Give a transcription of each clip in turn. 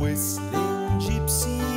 whistling gypsy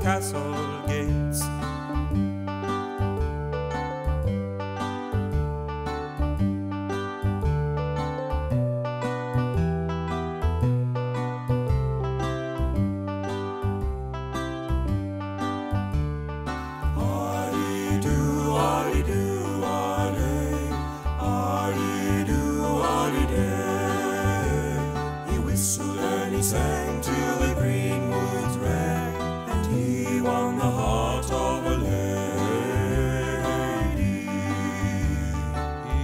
castle gates. Are-dee-doo, are-dee-doo,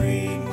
green.